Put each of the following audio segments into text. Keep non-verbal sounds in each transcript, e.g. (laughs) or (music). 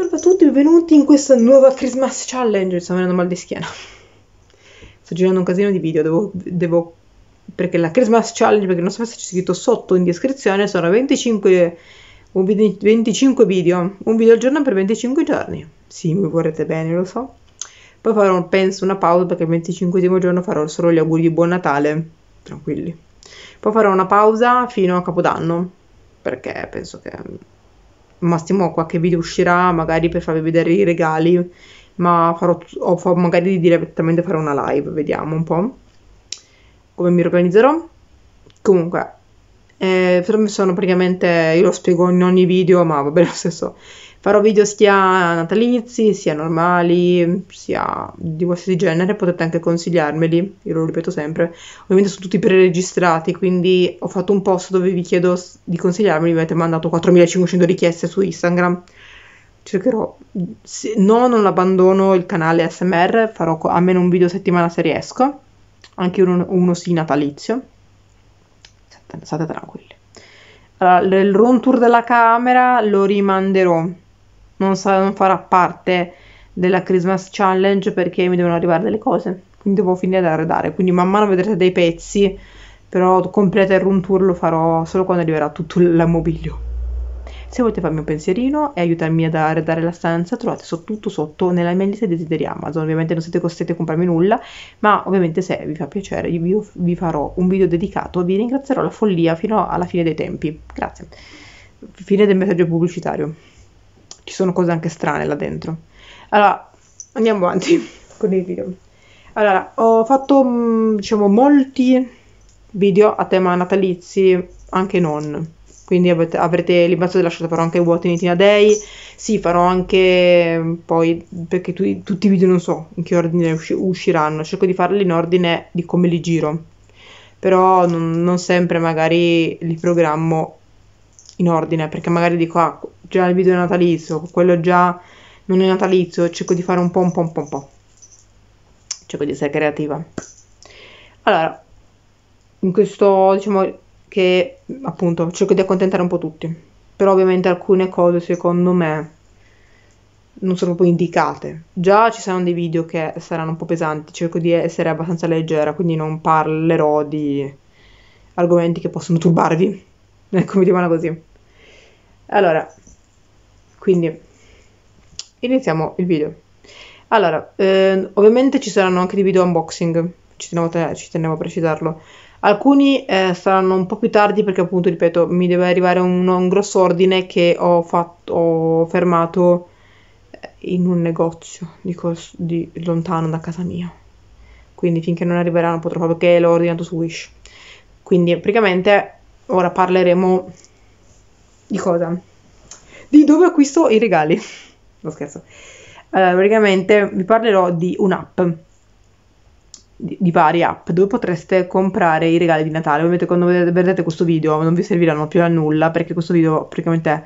Salve a tutti, benvenuti in questa nuova Christmas Challenge. Sto venendo mal di schiena. Sto girando un casino di video, devo, devo perché la Christmas Challenge, perché non sapesse c'è scritto sotto in descrizione, sono 25, 25 video, un video al giorno per 25 giorni. Sì, mi vorrete bene, lo so. Poi farò, penso, una pausa perché il 25 giorno farò solo gli auguri di buon Natale, tranquilli. Poi farò una pausa fino a Capodanno, perché penso che massimo qualche video uscirà magari per farvi vedere i regali, ma farò, o magari direttamente fare una live, vediamo un po' come mi organizzerò. Comunque, eh, sono praticamente, io lo spiego in ogni video, ma va bene lo stesso. Farò video sia natalizi, sia normali, sia di qualsiasi genere, potete anche consigliarmeli, io lo ripeto sempre. Ovviamente sono tutti preregistrati, quindi ho fatto un post dove vi chiedo di consigliarmi, mi avete mandato 4500 richieste su Instagram. Cercherò, se, no, non abbandono il canale SMR, farò almeno un video a settimana se riesco, anche uno, uno sì natalizio. State, tranquilli. Allora, il room tour della camera lo rimanderò non, sa, non farà parte della Christmas Challenge perché mi devono arrivare delle cose, quindi devo finire di arredare. Quindi man mano vedrete dei pezzi, però completa il room tour lo farò solo quando arriverà tutto l'ammobilio. Se volete farmi un pensierino e aiutarmi ad arredare la stanza, trovate so, tutto sotto nella mia lista desideri Amazon. Ovviamente non siete costretti a comprarmi nulla, ma ovviamente se vi fa piacere io vi farò un video dedicato. Vi ringrazierò la follia fino alla fine dei tempi. Grazie. Fine del messaggio pubblicitario ci sono cose anche strane là dentro. Allora, andiamo avanti (laughs) con i video. Allora, ho fatto, mm, diciamo, molti video a tema natalizi, anche non. Quindi avete, avrete l'imbarazzo lasciato farò anche What in Itina Day. Sì, farò anche mm, poi, perché tu, tutti i video non so in che ordine usci- usciranno. Cerco di farli in ordine di come li giro. Però non, non sempre magari li programmo in ordine, perché magari dico, ah, già il video è natalizio, quello già non è natalizio, cerco di fare un po', un po', un po', un po'. Cerco di essere creativa. Allora, in questo, diciamo che, appunto, cerco di accontentare un po' tutti. Però ovviamente alcune cose, secondo me, non sono proprio indicate. Già ci saranno dei video che saranno un po' pesanti, cerco di essere abbastanza leggera, quindi non parlerò di argomenti che possono turbarvi. (laughs) Ecco, mettiamola così. Allora, quindi iniziamo il video. Allora, eh, ovviamente ci saranno anche dei video unboxing, ci tenevo, te- ci tenevo a precisarlo. Alcuni eh, saranno un po' più tardi perché appunto, ripeto, mi deve arrivare un, un grosso ordine che ho, fatto, ho fermato eh, in un negozio di, cos- di lontano da casa mia. Quindi finché non arriverà non potrò fare perché l'ho ordinato su Wish. Quindi praticamente ora parleremo di cosa? Di dove acquisto i regali. (laughs) No scherzo. Allora, praticamente vi parlerò di un'app, di, di, varie app, dove potreste comprare i regali di Natale. Ovviamente quando vedrete questo video non vi serviranno più a nulla, perché questo video praticamente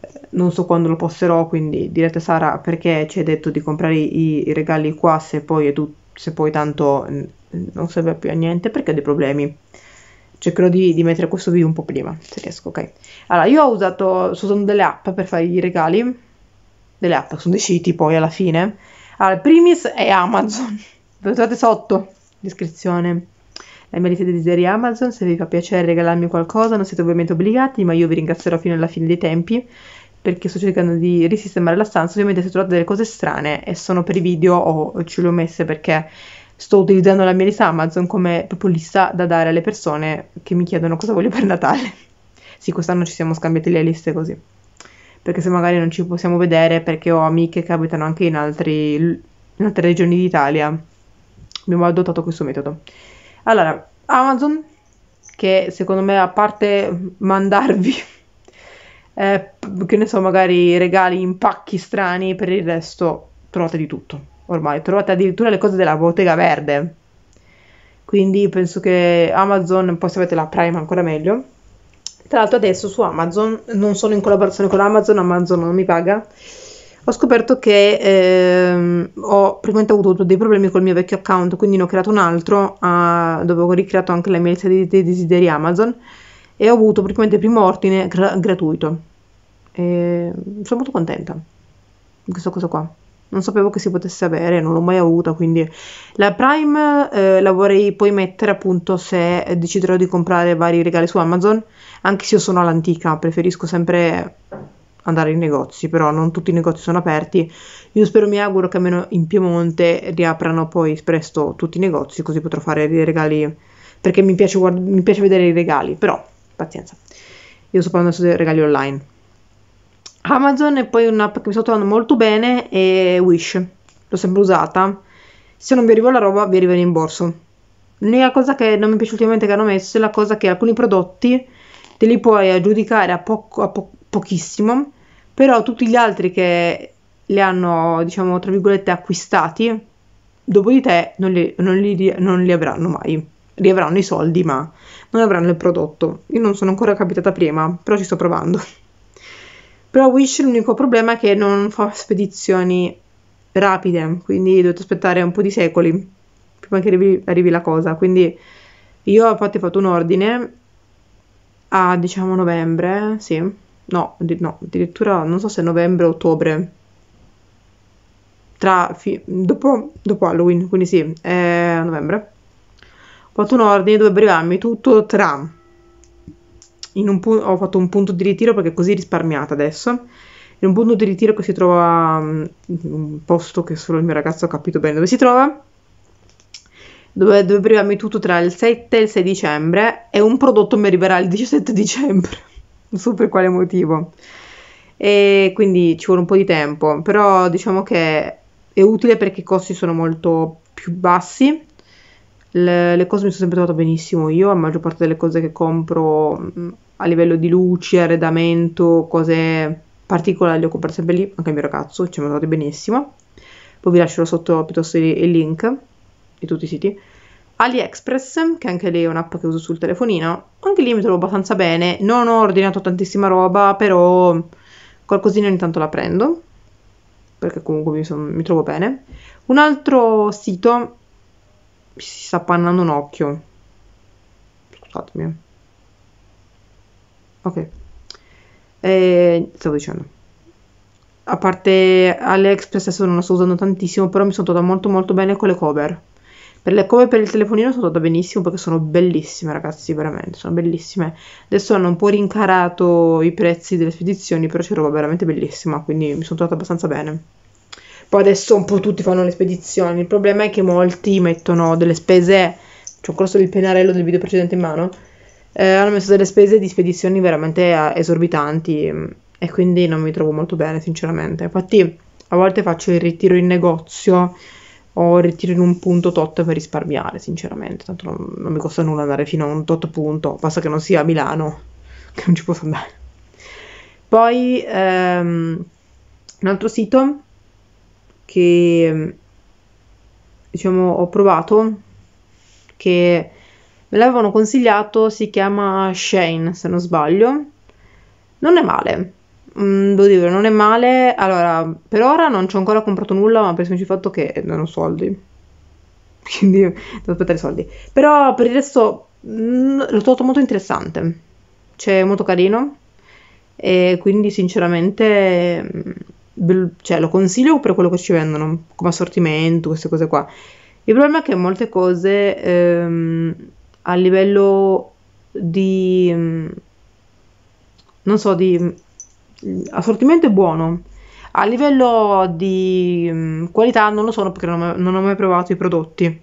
eh, non so quando lo posterò, quindi direte Sara perché ci hai detto di comprare i, i regali qua se poi, tu, se poi tanto non serve più a niente, perché ho dei problemi cercherò di, di, mettere questo video un po' prima, se riesco, ok. Allora, io ho usato, sto usando delle app per fare i regali, delle app, sono dei siti poi alla fine. Allora, primis è Amazon, lo trovate sotto, descrizione. La mia lista di desideri Amazon, se vi fa piacere regalarmi qualcosa non siete ovviamente obbligati, ma io vi ringrazierò fino alla fine dei tempi perché sto cercando di risistemare la stanza. Ovviamente se trovate delle cose strane e sono per i video o ce le ho messe perché sto utilizzando la mia lista Amazon come proprio lista da dare alle persone che mi chiedono cosa voglio per Natale. sì, quest'anno ci siamo scambiati le liste così. Perché se magari non ci possiamo vedere, perché ho amiche che abitano anche in, altri, in altre regioni d'Italia, abbiamo adottato questo metodo. Allora, Amazon, che secondo me a parte mandarvi, (laughs) eh, che ne so, magari regali in pacchi strani, per il resto trovate di tutto ormai, trovate addirittura le cose della bottega verde. Quindi penso che Amazon, poi se avete la Prime ancora meglio. Tra l'altro adesso su Amazon, non sono in collaborazione con Amazon, Amazon non mi paga, ho scoperto che ehm, ho praticamente avuto dei problemi col mio vecchio account, quindi ne ho creato un altro uh, dove ho ricreato anche la mia lista di, di desideri Amazon e ho avuto praticamente il primo ordine gra- gratuito. E sono molto contenta questa cosa qua. Non sapevo che si potesse avere, non l'ho mai avuta, quindi la Prime eh, la vorrei poi mettere appunto se deciderò di comprare vari regali su Amazon, anche se io sono all'antica, preferisco sempre andare in negozi, però non tutti i negozi sono aperti. Io spero, mi auguro che almeno in Piemonte riaprano poi presto tutti i negozi, così potrò fare dei regali, perché mi piace, guard- mi piace vedere i regali, però pazienza. Io sto parlando adesso dei regali online. Amazon è poi un'app che mi sto trovando molto bene e Wish. L'ho sempre usata. Se non vi arriva la roba, vi arriva in rimborso. L'unica cosa che non mi piace ultimamente che hanno messo è la cosa che alcuni prodotti te li puoi aggiudicare a, poco, a po- pochissimo, però tutti gli altri che li hanno, diciamo, tra virgolette, acquistati, dopo di te non li, non li, non li avranno mai. Riavranno i soldi, ma non avranno il prodotto. Io non sono ancora capitata prima, però ci sto provando. Però Wish l'unico problema è che non fa spedizioni rapide, quindi dovete aspettare un po' di secoli prima che arrivi, arrivi la cosa. Quindi io ho fatto un ordine a diciamo novembre, sì, no, no addirittura non so se novembre o ottobre, tra fi- dopo, dopo Halloween, quindi sì, è novembre. Ho fatto un ordine, dovrebbe arrivarmi tutto tra pu- ho fatto un punto di ritiro perché così risparmiata adesso. In un punto di ritiro che si trova in un posto che solo il mio ragazzo ha capito bene dove si trova. Dove dovrebbe arrivarmi tutto tra il 7 e il 6 dicembre e un prodotto mi arriverà il 17 dicembre. Non so per quale motivo. E quindi ci vuole un po' di tempo, però diciamo che è utile perché i costi sono molto più bassi le, le, cose mi sono sempre trovata benissimo io, la maggior parte delle cose che compro mm, a livello di luci, arredamento, cose particolari le ho comprate sempre lì, anche il mio ragazzo, ci è andato benissimo. Poi vi lascerò sotto piuttosto il link di tutti i siti. AliExpress, che anche lì è un'app che uso sul telefonino, anche lì mi trovo abbastanza bene. Non ho ordinato tantissima roba, però qualcosina ogni tanto la prendo, perché comunque mi, son, mi trovo bene. Un altro sito si sta appannando un occhio. Scusatemi. Ok. E, stavo dicendo. A parte AliExpress adesso non la sto usando tantissimo, però mi sono trovata molto molto bene con le cover. Per le cover per il telefonino sono trovata benissimo perché sono bellissime ragazzi, veramente, sono bellissime. Adesso hanno un po' rincarato i prezzi delle spedizioni, però c'è roba veramente bellissima, quindi mi sono trovata abbastanza bene. Poi adesso un po' tutti fanno le spedizioni. Il problema è che molti mettono delle spese. C'ho ancora il pennarello del video precedente in mano. Eh, hanno messo delle spese di spedizioni veramente eh, esorbitanti. Mm, e quindi non mi trovo molto bene, sinceramente. Infatti, a volte faccio il ritiro in negozio o ritiro in un punto tot per risparmiare, sinceramente. Tanto non, non mi costa nulla andare fino a un tot punto. Basta che non sia a Milano, (laughs) che non ci posso andare. Poi ehm, un altro sito che diciamo ho provato che me l'avevano consigliato si chiama Shane se non sbaglio non è male mm, devo dire non è male. Allora per ora non ci ho ancora comprato nulla ma per il semplice fatto che non ho soldi. (laughs) Quindi devo aspettare i soldi. Però per il resto mm, l'ho trovato molto interessante. C'è molto carino. E quindi sinceramente mm, cioè lo consiglio per quello che ci vendono come assortimento, queste cose qua. Il problema è che molte cose ehm, a livello di non so, di assortimento è buono. A livello di qualità non lo sono perché non, non ho mai provato i prodotti.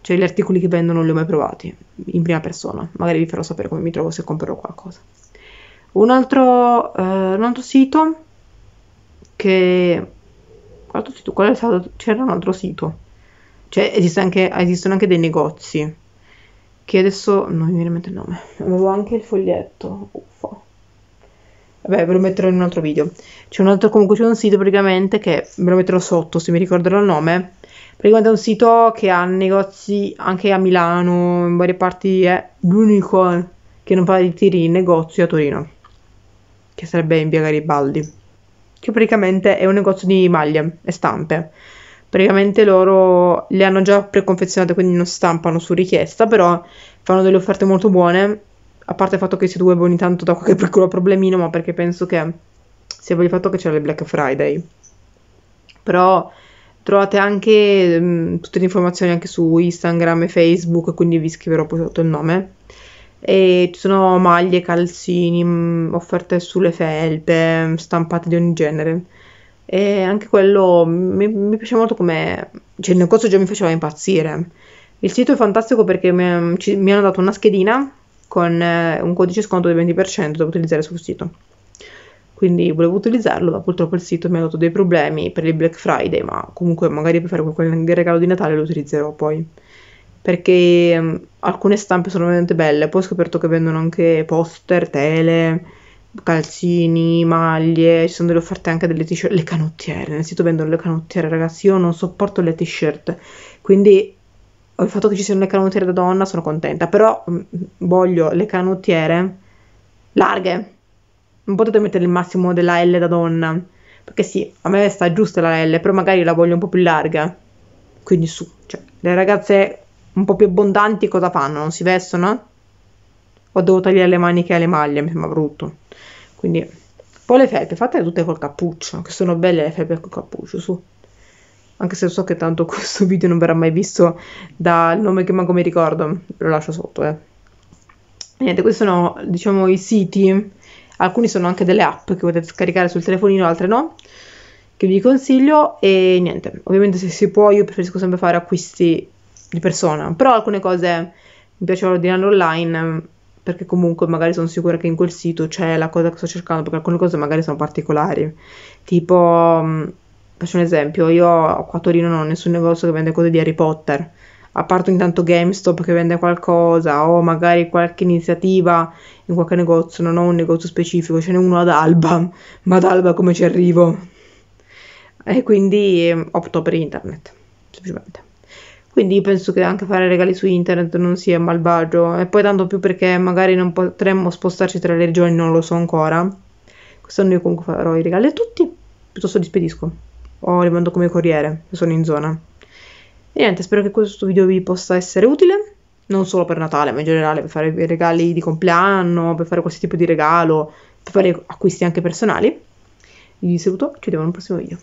Cioè gli articoli che vendono non li ho mai provati in prima persona. Magari vi farò sapere come mi trovo se comprerò qualcosa. Un altro, eh, un altro sito che qual sito? Qual è stato? C'era un altro sito. Cioè, esiste anche, esistono anche dei negozi. Che adesso non mi viene in mente il nome. Avevo anche il foglietto. Uffa. Vabbè, ve lo metterò in un altro video. C'è un altro, comunque c'è un sito praticamente che ve lo metterò sotto se mi ricorderò il nome. Praticamente è un sito che ha negozi anche a Milano, in varie parti. È l'unico che non fa ritiri in negozio a Torino. Che sarebbe in via Garibaldi che praticamente è un negozio di maglie e stampe. Praticamente loro le hanno già preconfezionate, quindi non stampano su richiesta, però fanno delle offerte molto buone, a parte il fatto che sito web ogni tanto dà qualche piccolo problemino, ma perché penso che sia per il fatto che c'è il Black Friday. però trovate anche mh, tutte le informazioni anche su Instagram e Facebook, quindi vi scriverò poi sotto il nome. E ci sono maglie, calzini, mh, offerte sulle felpe, stampate di ogni genere. E anche quello mi, mi piace molto come... cioè il negozio già mi faceva impazzire. Il sito è fantastico perché mi, ci, mi hanno dato una schedina con eh, un codice sconto del 20% da utilizzare sul sito. Quindi volevo utilizzarlo, ma purtroppo il sito mi ha dato dei problemi per il Black Friday, ma comunque magari per fare quel regalo di Natale lo utilizzerò poi. Perché um, alcune stampe sono veramente belle, poi ho scoperto che vendono anche poster, tele, calzini, maglie, ci sono delle offerte anche delle t-shirt, le canottiere, nel sito vendono le canottiere, ragazzi, io non sopporto le t-shirt, quindi il fatto che ci siano le canottiere da donna sono contenta, però mh, voglio le canottiere larghe, non potete mettere il massimo della L da donna. Perché sì, a me sta giusta la L, però magari la voglio un po' più larga. Quindi su, cioè, le ragazze un po' più abbondanti cosa fanno? Non si vestono? O devo tagliare le maniche alle maglie? Mi sembra brutto. Quindi, poi le felpe, fatele tutte col cappuccio, che sono belle le felpe col cappuccio, su. Anche se so che tanto (laughs) questo video non verrà mai visto dal nome che manco mi ricordo, lo lascio sotto, eh. Niente, questi sono, diciamo, i siti. Alcuni sono anche delle app che potete scaricare sul telefonino, altre no, che vi consiglio. E niente, ovviamente se si può io preferisco sempre fare acquisti di persona, però alcune cose mi piace ordinare online perché comunque magari sono sicura che in quel sito c'è la cosa che sto cercando, perché alcune cose magari sono particolari, tipo, mm, faccio un esempio, io qua a Torino non ho nessun negozio che vende cose di Harry Potter, a parte intanto GameStop che vende qualcosa o magari qualche iniziativa in qualche negozio, non ho un negozio specifico, ce n'è uno ad Alba, ma ad Alba come ci arrivo? E quindi eh, opto per internet, semplicemente. Quindi penso che anche fare regali su internet non sia malvagio e poi tanto più perché magari non potremmo spostarci tra le regioni, non lo so ancora. Quest'anno io comunque farò i regali a tutti, piuttosto li spedisco o li mando come corriere se sono in zona. E niente, spero che questo video vi possa essere utile, non solo per Natale, ma in generale per fare regali di compleanno, per fare qualsiasi tipo di regalo, per fare acquisti anche personali. Vi saluto, ci vediamo nel prossimo video.